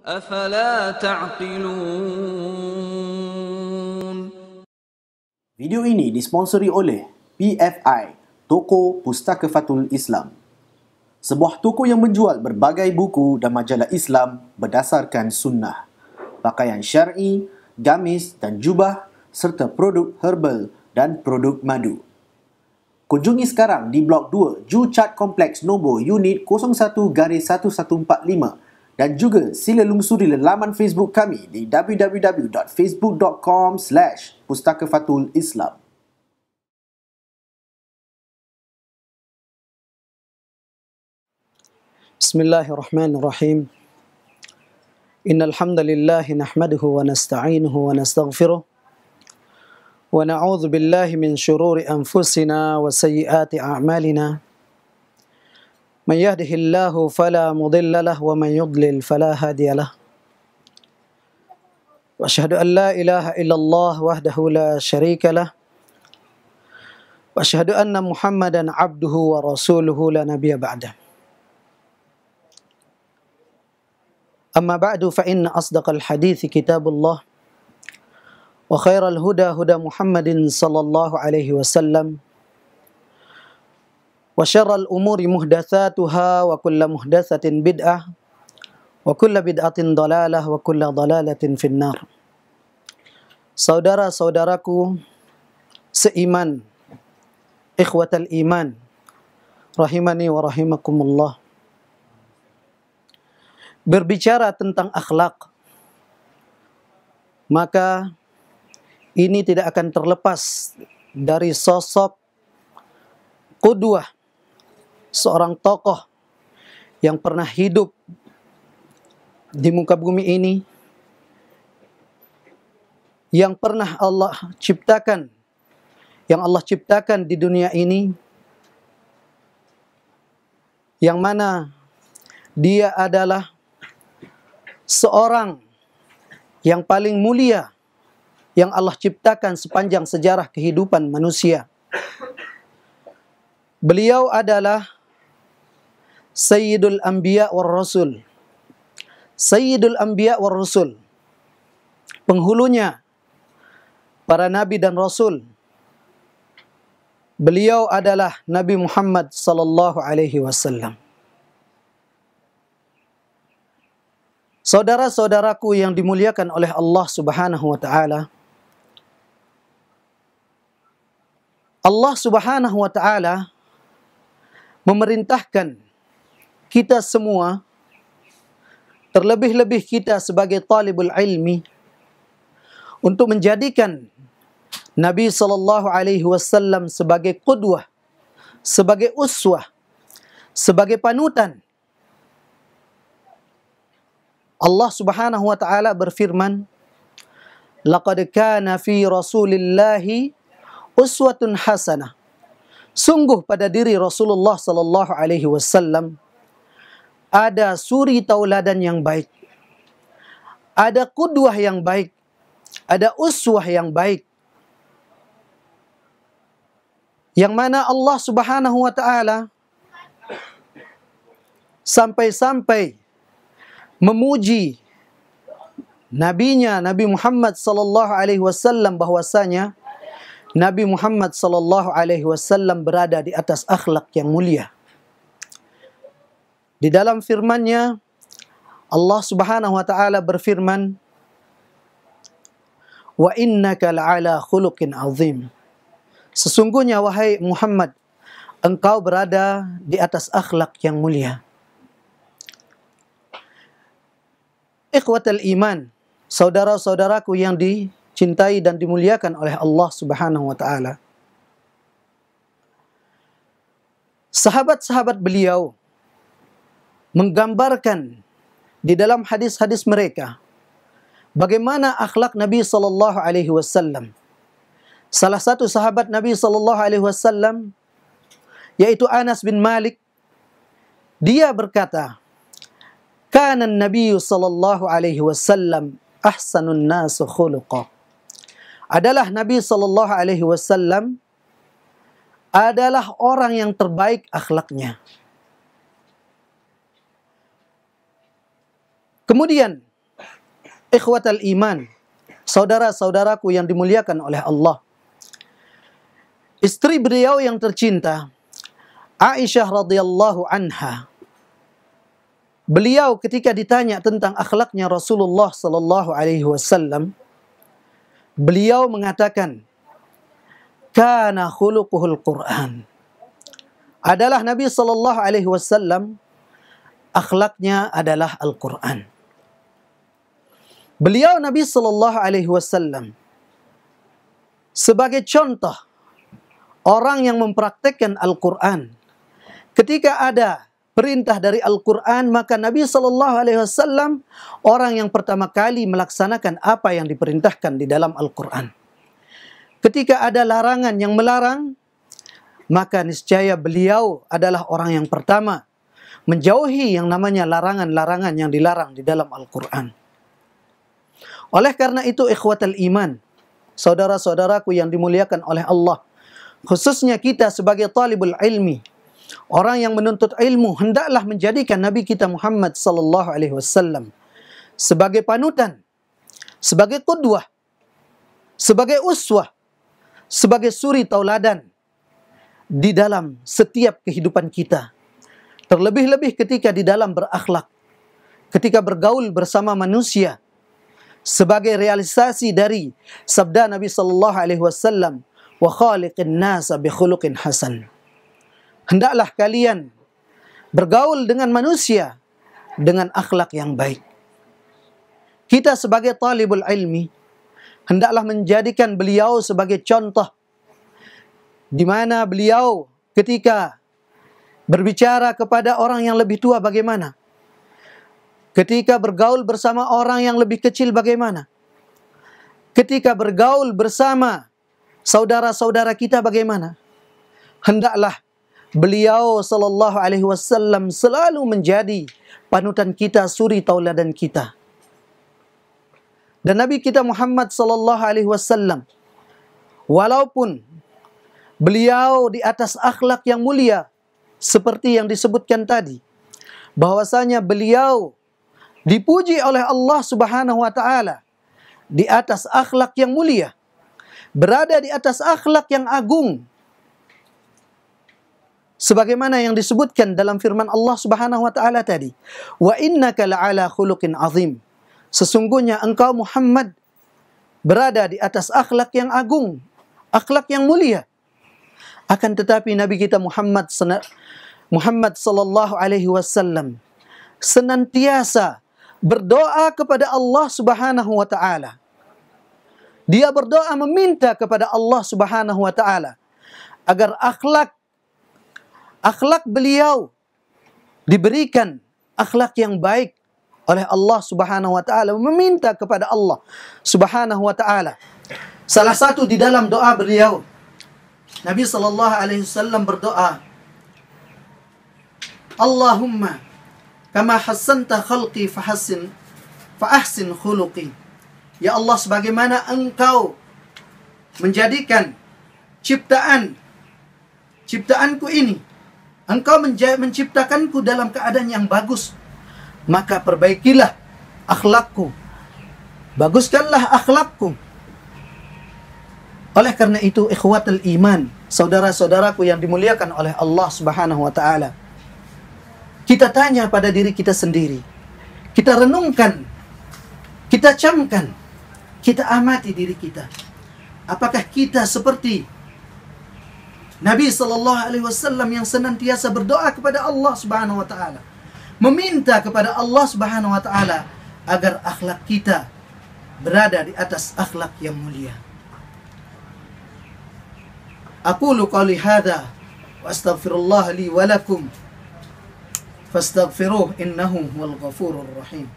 afala ta'qilun Video ini disponsori oleh PFI Toko Pustaka Fatul Islam. Sebuah toko yang menjual berbagai buku dan majalah Islam berdasarkan sunnah. Pakaian syar'i gamis dan jubah serta produk herbal dan produk madu. Kunjungi sekarang di Blok 2 Juchat Kompleks Nombor Unit 01 Garis 1145 dan juga sila lungsuri laman Facebook kami di www.facebook.com slash pustakafatul islam. بسم الله الرحمن الرحيم إن الحمد لله نحمده ونستعينه ونستغفره ونعوذ بالله من شرور أنفسنا وسيئات أعمالنا من يهده الله فلا مضل له ومن يضلل فلا هادي له. وأشهد أن لا إله إلا الله وحده لا شريك له. وأشهد أن محمدا عبده ورسوله لا نبي بعده. أما بعد فإن أصدق الحديث كتاب الله وخير الهدى هدى محمد صلى الله عليه وسلم وشر الأمور محدثاتها وكل محدثة بدعة وكل بدعة ضلالة وكل ضلالة في النار Saudara-saudaraku seiman ikhwatal iman rahimani wa rahimakumullah berbicara tentang akhlak maka ini tidak akan terlepas dari sosok qudwah seorang tokoh yang pernah hidup di muka bumi ini yang pernah Allah ciptakan yang Allah ciptakan di dunia ini yang mana dia adalah seorang yang paling mulia yang Allah ciptakan sepanjang sejarah kehidupan manusia. Beliau adalah Sayyidul Anbiya war Rasul. Sayyidul Anbiya war Rasul. Penghulunya para nabi dan rasul. Beliau adalah Nabi Muhammad sallallahu alaihi wasallam. Saudara-saudaraku yang dimuliakan oleh Allah Subhanahu wa taala. Allah Subhanahu wa taala memerintahkan kita semua terlebih-lebih kita sebagai talibul ilmi untuk menjadikan Nabi sallallahu alaihi wasallam sebagai qudwah, sebagai uswah, sebagai panutan. Allah Subhanahu wa taala berfirman Laqad kana fi Rasulillahi uswatun hasanah Sungguh pada diri Rasulullah sallallahu alaihi wasallam ada suri tauladan yang baik. Ada kudwah yang baik. Ada uswah yang baik. Yang mana Allah Subhanahu wa taala sampai-sampai memuji nabinya Nabi Muhammad sallallahu alaihi wasallam bahwasanya Nabi Muhammad sallallahu alaihi wasallam berada di atas akhlak yang mulia. Di dalam firman-Nya Allah Subhanahu wa taala berfirman Wa innaka la'ala khuluqin azim. Sesungguhnya wahai Muhammad engkau berada di atas akhlak yang mulia. ikhwatal iman, saudara-saudaraku yang dicintai dan dimuliakan oleh Allah Subhanahu wa taala. Sahabat-sahabat beliau menggambarkan di dalam hadis-hadis mereka bagaimana akhlak Nabi sallallahu alaihi wasallam. Salah satu sahabat Nabi sallallahu alaihi wasallam yaitu Anas bin Malik dia berkata, kana Nabi sallallahu alaihi wasallam ahsanun nas khuluqa. Adalah Nabi sallallahu alaihi wasallam adalah orang yang terbaik akhlaknya. Kemudian ikhwatal iman, saudara-saudaraku yang dimuliakan oleh Allah. Istri beliau yang tercinta, Aisyah radhiyallahu anha. Beliau ketika ditanya tentang akhlaknya Rasulullah sallallahu alaihi wasallam, beliau mengatakan, "Kana khuluquhul Qur'an." Adalah Nabi sallallahu alaihi wasallam akhlaknya adalah Al-Quran. Beliau Nabi sallallahu alaihi wasallam sebagai contoh orang yang mempraktekkan Al-Quran. Ketika ada perintah dari Al-Quran, maka Nabi sallallahu alaihi wasallam orang yang pertama kali melaksanakan apa yang diperintahkan di dalam Al-Quran. Ketika ada larangan yang melarang, maka niscaya beliau adalah orang yang pertama menjauhi yang namanya larangan-larangan yang dilarang di dalam Al-Quran. Oleh karena itu ikhwatal iman, saudara-saudaraku yang dimuliakan oleh Allah, khususnya kita sebagai talibul ilmi, orang yang menuntut ilmu hendaklah menjadikan Nabi kita Muhammad sallallahu alaihi wasallam sebagai panutan, sebagai qudwah, sebagai uswah, sebagai suri tauladan di dalam setiap kehidupan kita. Terlebih-lebih ketika di dalam berakhlak, ketika bergaul bersama manusia, sebagai realisasi dari sabda Nabi sallallahu alaihi wasallam wa khaliqin nasa bi khuluqin hasan. Hendaklah kalian bergaul dengan manusia dengan akhlak yang baik. Kita sebagai talibul ilmi hendaklah menjadikan beliau sebagai contoh di mana beliau ketika berbicara kepada orang yang lebih tua bagaimana Ketika bergaul bersama orang yang lebih kecil bagaimana? Ketika bergaul bersama saudara-saudara kita bagaimana? Hendaklah beliau sallallahu alaihi wasallam selalu menjadi panutan kita, suri tauladan kita. Dan Nabi kita Muhammad sallallahu alaihi wasallam walaupun beliau di atas akhlak yang mulia seperti yang disebutkan tadi bahwasanya beliau dipuji oleh Allah Subhanahu wa taala di atas akhlak yang mulia berada di atas akhlak yang agung. Sebagaimana yang disebutkan dalam firman Allah Subhanahu wa taala tadi wa innaka la'ala khuluqin azim. Sesungguhnya engkau Muhammad berada di atas akhlak yang agung akhlak yang mulia. Akan tetapi nabi kita Muhammad Muhammad sallallahu alaihi wasallam senantiasa berdoa kepada Allah Subhanahu wa taala. Dia berdoa meminta kepada Allah Subhanahu wa taala agar akhlak akhlak beliau diberikan akhlak yang baik oleh Allah Subhanahu wa taala meminta kepada Allah Subhanahu wa taala. Salah satu di dalam doa beliau Nabi sallallahu alaihi wasallam berdoa Allahumma kama hassanta khalqi fahassin fahsin khuluqi. Ya Allah sebagaimana engkau menjadikan ciptaan ciptaanku ini engkau menciptakanku dalam keadaan yang bagus maka perbaikilah akhlakku. Baguskanlah akhlakku. Oleh karena itu ikhwatul iman saudara-saudaraku yang dimuliakan oleh Allah Subhanahu wa taala kita tanya pada diri kita sendiri. Kita renungkan. Kita camkan. Kita amati diri kita. Apakah kita seperti Nabi sallallahu alaihi wasallam yang senantiasa berdoa kepada Allah Subhanahu wa taala, meminta kepada Allah Subhanahu wa taala agar akhlak kita berada di atas akhlak yang mulia. Aku lu qali hadza wa astaghfirullah li فاستغفروه إنه هو الغفور الرحيم.